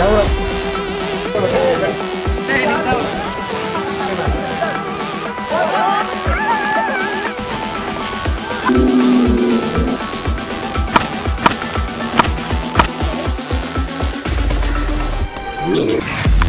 Double 这没